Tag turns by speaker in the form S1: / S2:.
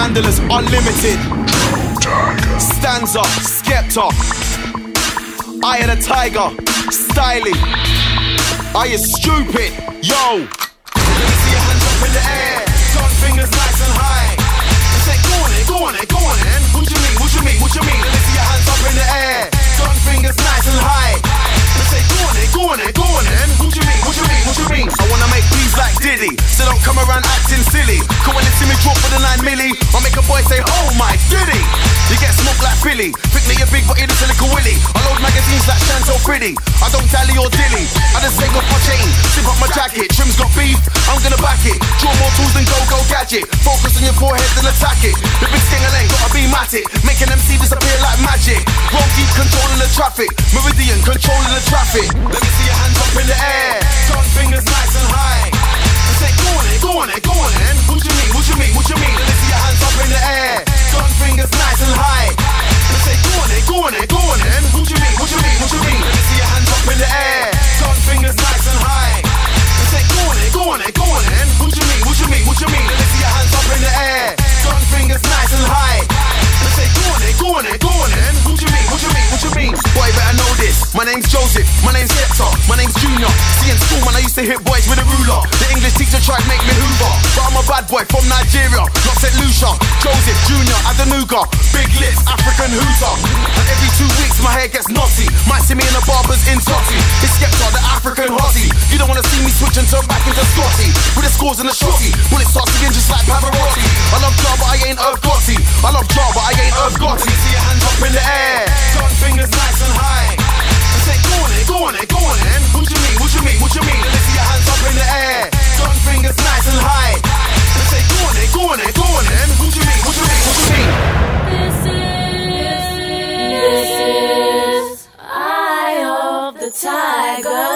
S1: Chandlers Unlimited. Stanza, Skepta. I am a tiger, styling. Are you stupid? Yo! Let me see your hands up in the air. Don't come around acting silly. Come when they see me drop for the 9 milli, I'll make a boy say, oh my Diddy. You get smoked like Billy. Pick me a big, you're just a willy. I load magazines like Chantel Pretty. I don't dally or dilly. I just take off my chain, zip up my jacket. Trim's got beef, I'm gonna back it. Draw more tools than go go gadget. Focus on your forehead and attack it. The big skingaling, gotta be matic. Making them see disappear like magic. Roll Deep controlling the traffic. Meridian controlling the traffic. Let me see your hands up in the air. Gun fingers nice and high. Say, go on it, go on it, go on it. What you mean, what you mean, what you mean? Boy, better know this. My name's Joseph, my name's Hector, my name's Junior. See in school, man, I used to hit boys with a ruler. The English teacher tried to make me Hoover, but I'm a bad boy from Nigeria, not St. Lucia. Joseph Junior, Adenuga, big lips, African hooter. And every two weeks, my hair gets knotty. Might see me in the barbers in Totty. It's Skepta, the African hottie. You don't wanna see me switch and turn back into Scotty. With the scores and the shotty. When it
S2: Tiger.